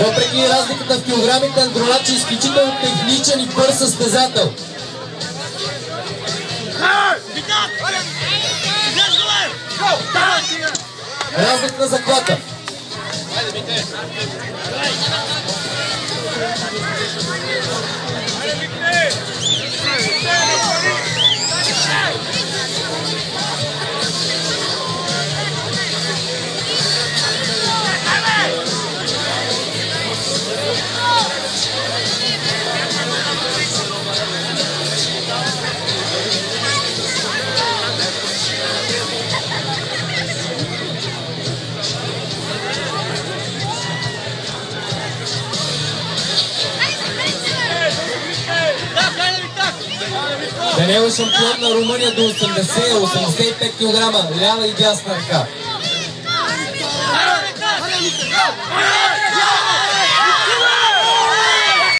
Въпреки разликата в килограмите, Андронач е изключително техничен и бърз състезател. Разлик на заклата. Хайде, бите! Даниел е шампион на Румъния до 80-85 кг, лява и дясна ръка.